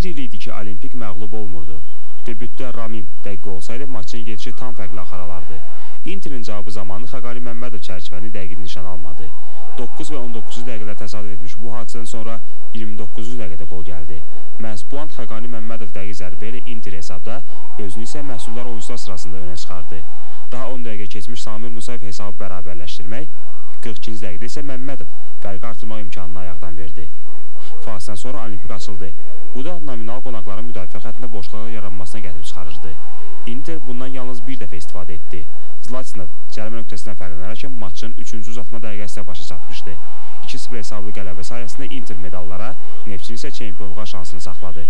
Bir il idi ki, Olimpik məğlub olmurdu. Debütdə Ramim dəqiq olsaydı, maçın gedişi tam fərqli axaralardı. Interin cavabı zamanı Xəqani Məmmədov çərçivəni dəqiq nişan almadı. 9 və 19-cu dəqiqələr təsadüf etmiş bu hadisədən sonra 29-cu dəqiqədə qol gəldi. Məhz bu an Xəqani Məmmədov dəqiq zərbə ilə Inter hesabda, özünü isə məhsullar oyuncular sırasında önə çıxardı. Daha 10 dəqiqə keçmiş Samir Musayev hesabı bərabərləşdirmək, 42-ci dəqiqədə isə Məmmədov fərqi artırmaq imkanını ayaqdan verdi. Fasilədən sonra Olimpik açıldı. Bu da nominal qonaqların müdafiə xəttində boşluğa yaranmasına gətirib çıxarırdı. Inter bundan yalnız bir dəfə istifadə etdi. Zlatinov cərimə nöqtəsindən fərqlənərək maçın 3-cü uzatma dəqiqəsi ilə başa çatmışdı. 2-0 hesablı qələbə sayəsində Inter medallara, Neftçinin isə çempionluğa şansını saxladı.